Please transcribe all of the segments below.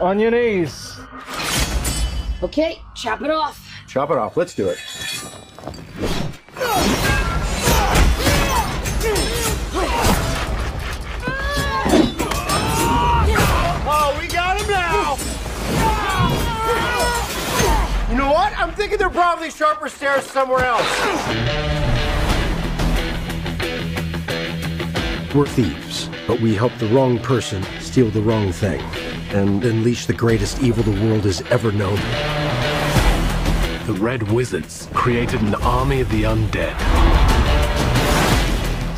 On your knees. Okay, chop it off. Chop it off. Let's do it. Oh, we got him now! You know what? I'm thinking there are probably sharper stairs somewhere else. We're thieves, but we help the wrong person steal the wrong thing and unleash the greatest evil the world has ever known. The Red Wizards created an army of the undead.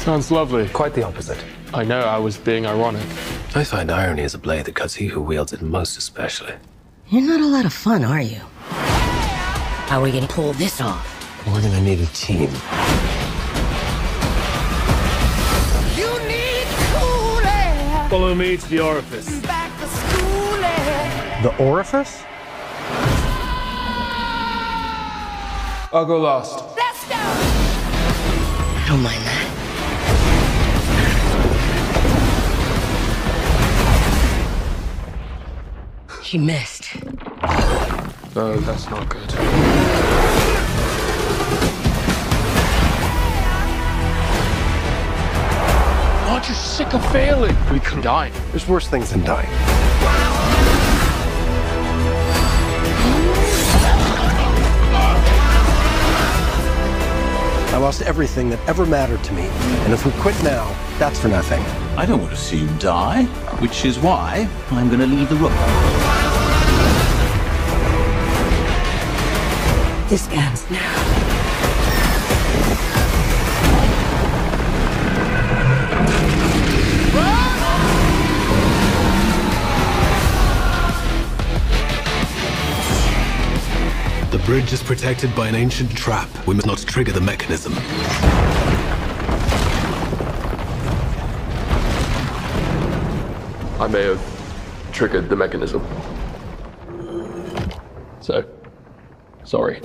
Sounds lovely. Quite the opposite. I know I was being ironic. I find irony is a blade that cuts he who wields it most especially. You're not a lot of fun, are you? How are we gonna pull this off? We're gonna need a team. Follow me to the orifice. The orifice? I'll go last. I don't mind that. He missed. No, that's not good. Aren't you sick of failing? We could die. There's worse things than dying. I lost everything that ever mattered to me. And if we quit now, that's for nothing. I don't want to see you die, which is why I'm going to leave the room. This ends now. The bridge is protected by an ancient trap. We must not trigger the mechanism. I may have triggered the mechanism. So, sorry.